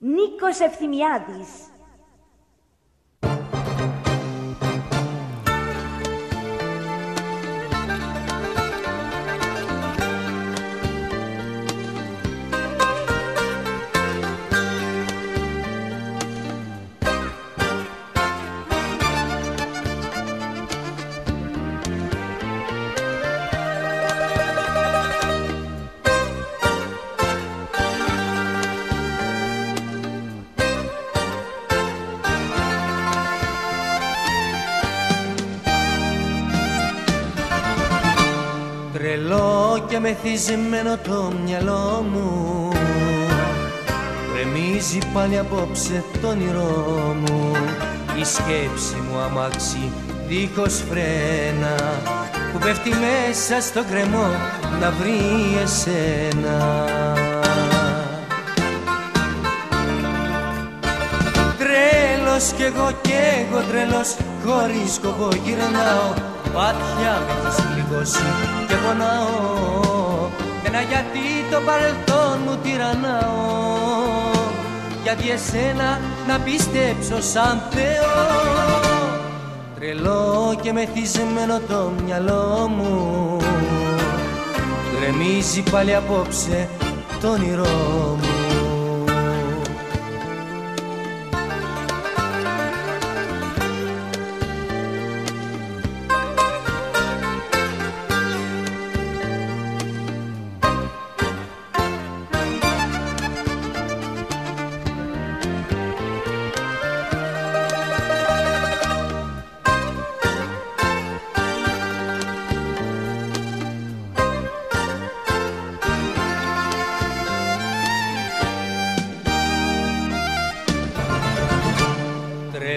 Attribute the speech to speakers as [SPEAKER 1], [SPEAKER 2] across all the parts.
[SPEAKER 1] Νίκος Ευθυμιάδης
[SPEAKER 2] Τρελό και μεθυσμένο το μυαλό μου. Ρεμίζει πάλι απόψε το όνειρό μου. Η σκέψη μου αμάξι δίχως φρένα Που πέφτει μέσα στο κρεμό να βρει εσένα. Τρέλος κι εγώ κι εγώ τρελός Χωρίς σκοπό γυρνάω Πάτια με έχεις πληγώσει και πονάω. Μένα γιατί το παρελθόν μου τυραννάω. Γιατί εσένα να πιστέψω σαν Θεό. Τρελό και μεθυσμένο το μυαλό μου. Γκρεμίζει πάλι απόψε το όνειρό μου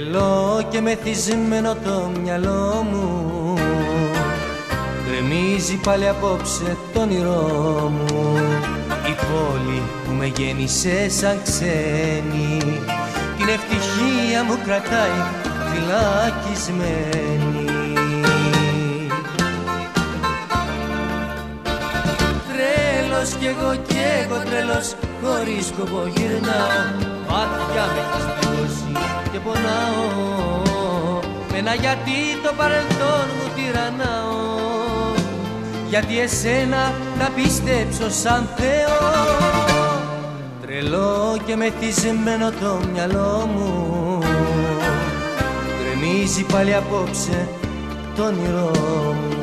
[SPEAKER 2] Τρελό και μεθυσμένο το μυαλό μου. Γκρεμίζει πάλι απόψε το όνειρό μου. Η πόλη που με γέννησε σαν ξένη Την ευτυχία μου κρατάει φυλακισμένη. Τρέλος κι εγώ κι εγώ τρελός Χωρίς σκοπό γυρνάω ένα γιατί το παρελθόν μου τυραννάω; Γιατί εσένα να πιστέψω σαν Θεό; Τρελό και μεθυσμένο το μυαλό μου. Γκρεμίζει πάλι απόψε το όνειρό μου